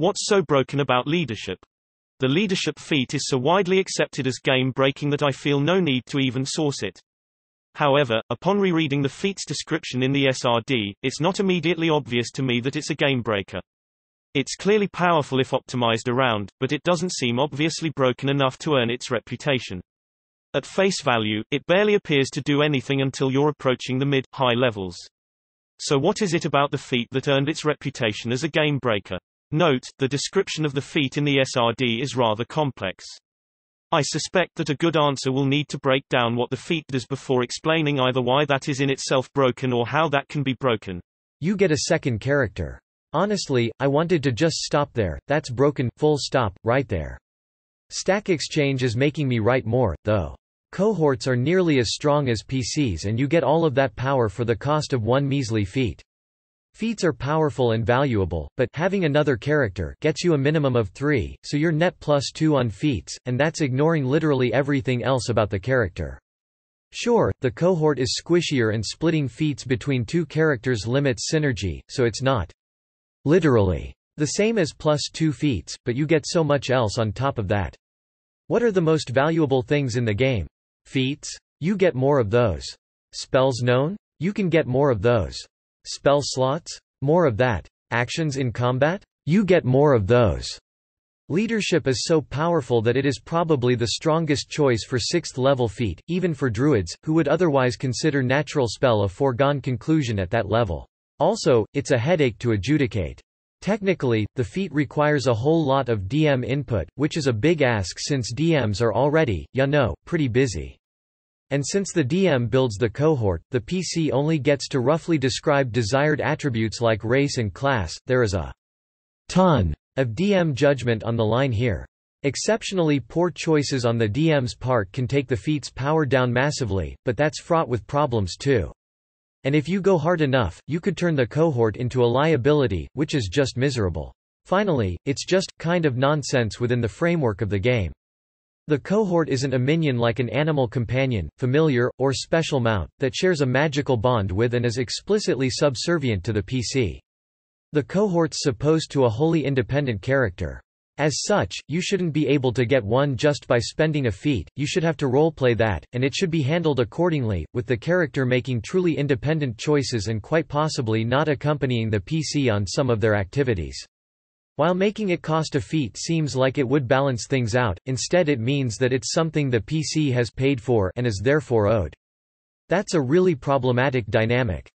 What's so broken about leadership? The leadership feat is so widely accepted as game-breaking that I feel no need to even source it. However, upon rereading the feat's description in the SRD, it's not immediately obvious to me that it's a game breaker. It's clearly powerful if optimized around, but it doesn't seem obviously broken enough to earn its reputation. At face value, it barely appears to do anything until you're approaching the mid-high levels. So what is it about the feat that earned its reputation as a game breaker? Note, the description of the feat in the SRD is rather complex. I suspect that a good answer will need to break down what the feat does before explaining either why that is in itself broken or how that can be broken. You get a second character. Honestly, I wanted to just stop there, that's broken, full stop, right there. Stack Exchange is making me write more, though. Cohorts are nearly as strong as PCs and you get all of that power for the cost of one measly feat. Feats are powerful and valuable, but having another character gets you a minimum of 3, so you're net plus 2 on feats, and that's ignoring literally everything else about the character. Sure, the cohort is squishier and splitting feats between two characters limits synergy, so it's not literally the same as plus 2 feats, but you get so much else on top of that. What are the most valuable things in the game? Feats? You get more of those. Spells known? You can get more of those. Spell slots? More of that. Actions in combat? You get more of those. Leadership is so powerful that it is probably the strongest choice for 6th level feat, even for druids, who would otherwise consider natural spell a foregone conclusion at that level. Also, it's a headache to adjudicate. Technically, the feat requires a whole lot of DM input, which is a big ask since DMs are already, ya know, pretty busy. And since the DM builds the cohort, the PC only gets to roughly describe desired attributes like race and class, there is a ton of DM judgment on the line here. Exceptionally poor choices on the DM's part can take the feat's power down massively, but that's fraught with problems too. And if you go hard enough, you could turn the cohort into a liability, which is just miserable. Finally, it's just, kind of nonsense within the framework of the game. The cohort isn't a minion like an animal companion, familiar, or special mount, that shares a magical bond with and is explicitly subservient to the PC. The cohort's supposed to a wholly independent character. As such, you shouldn't be able to get one just by spending a feat, you should have to roleplay that, and it should be handled accordingly, with the character making truly independent choices and quite possibly not accompanying the PC on some of their activities. While making it cost a feat seems like it would balance things out, instead it means that it's something the PC has paid for and is therefore owed. That's a really problematic dynamic.